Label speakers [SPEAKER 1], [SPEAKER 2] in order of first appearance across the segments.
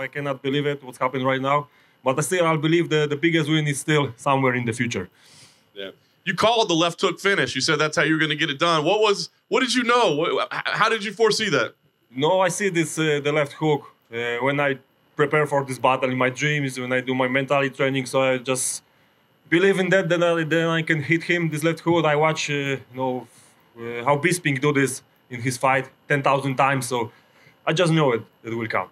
[SPEAKER 1] I cannot believe it, what's happening right now. But I still, I believe the, the biggest win is still somewhere in the future.
[SPEAKER 2] Yeah. You called the left hook finish. You said that's how you were going to get it done. What was? What did you know? How did you foresee that?
[SPEAKER 1] No, I see this uh, the left hook uh, when I prepare for this battle in my dreams, when I do my mentality training. So I just believe in that. Then I, then I can hit him this left hook. I watch, uh, you know, uh, how Bisping do this in his fight ten thousand times. So I just know it. It will come.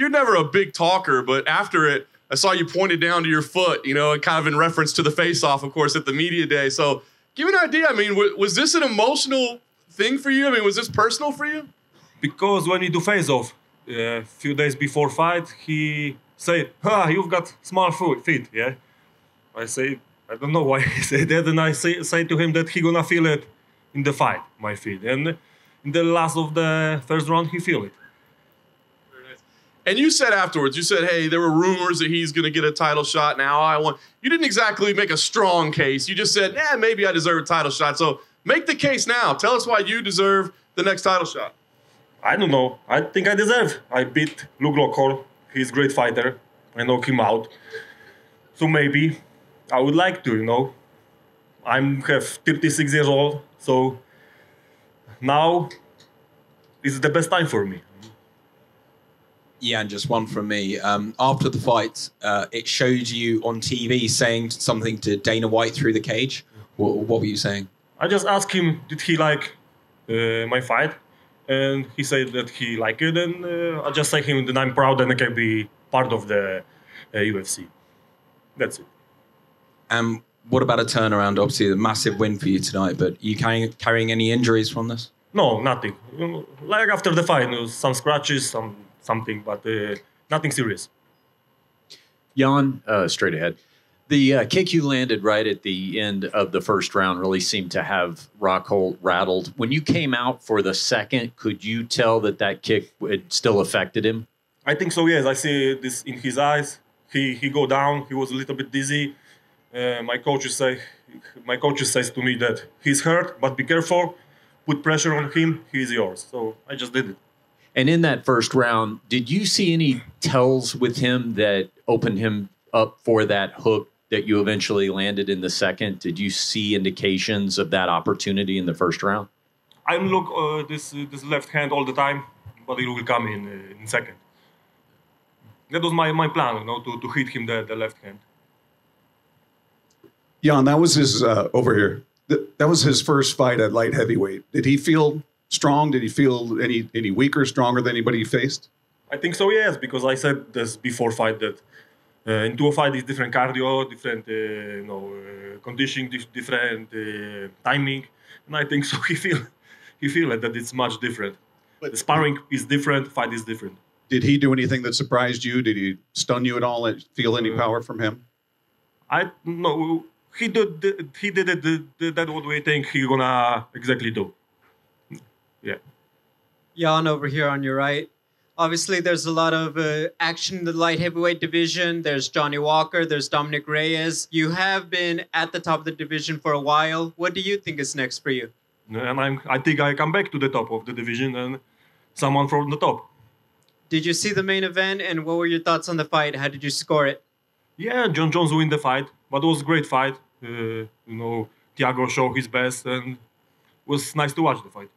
[SPEAKER 2] You're never a big talker, but after it, I saw you pointed down to your foot, you know, kind of in reference to the face off, of course, at the media day. So give me an idea. I mean, w- was this an emotional thing for you? I mean, was this personal for you?
[SPEAKER 1] Because when we do face off, a uh, few days before fight, he say, "Ah, you've got small foot, feet." Yeah, I say, I don't know why he said that, and I say, say to him that he gonna feel it in the fight, my feet, and in the last of the first round, he feel it.
[SPEAKER 2] And you said afterwards, you said, "Hey, there were rumors that he's going to get a title shot. Now I want." You didn't exactly make a strong case. You just said, "Yeah, maybe I deserve a title shot." So make the case now. Tell us why you deserve the next title shot.
[SPEAKER 1] I don't know. I think I deserve. I beat Luke Rockhold. He's a great fighter. I knock him out. So maybe I would like to. You know, I'm have 36 years old. So now is the best time for me.
[SPEAKER 3] Yeah, and just one from me. Um, after the fight, uh, it showed you on TV saying something to Dana White through the cage. What, what were you saying?
[SPEAKER 1] I just asked him, did he like uh, my fight? And he said that he liked it, and uh, I just say him that I'm proud and I can be part of the UFC. Uh, That's it.
[SPEAKER 3] And what about a turnaround? Obviously, a massive win for you tonight, but are you carrying, carrying any injuries from this?
[SPEAKER 1] No, nothing. Like after the fight, some scratches, some something, but uh, nothing serious.
[SPEAKER 4] Jan, uh, straight ahead. The uh, kick you landed right at the end of the first round really seemed to have Rockhold rattled. When you came out for the second, could you tell that that kick had still affected him?
[SPEAKER 1] I think so. Yes, I see this in his eyes. He he go down. He was a little bit dizzy. Uh, my coach say, my coach says to me that he's hurt, but be careful. Put pressure on him. He's yours. So I just did it.
[SPEAKER 4] And in that first round, did you see any tells with him that opened him up for that hook that you eventually landed in the second? Did you see indications of that opportunity in the first round?
[SPEAKER 1] I'm look uh, this uh, this left hand all the time, but it will come in uh, in second. That was my, my plan, you know, to, to hit him the, the left hand.
[SPEAKER 5] Jan, that was his uh, over here. That was his first fight at light heavyweight. Did he feel strong? Did he feel any any weaker, stronger than anybody he faced?
[SPEAKER 1] I think so. Yes, because I said this before fight that uh, in 205 is different cardio, different uh, you know uh, conditioning, different uh, timing, and I think so. He feel he feel it that it's much different. But the sparring is different, fight is different.
[SPEAKER 5] Did he do anything that surprised you? Did he stun you at all? And feel any power from him?
[SPEAKER 1] I no. He did. He did it. That what we think he gonna exactly do. Yeah.
[SPEAKER 6] Jan over here on your right. Obviously, there's a lot of uh, action in the light heavyweight division. There's Johnny Walker, there's Dominick Reyes. You have been at the top of the division for a while. What do you think is next for you?
[SPEAKER 1] And I'm, I think I come back to the top of the division and someone from the top.
[SPEAKER 6] Did you see the main event and what were your thoughts on the fight? How did you score it?
[SPEAKER 1] Yeah, Jon Jones win the fight, but it was a great fight. Uh, you know, Thiago showed his best and it was nice to watch the fight.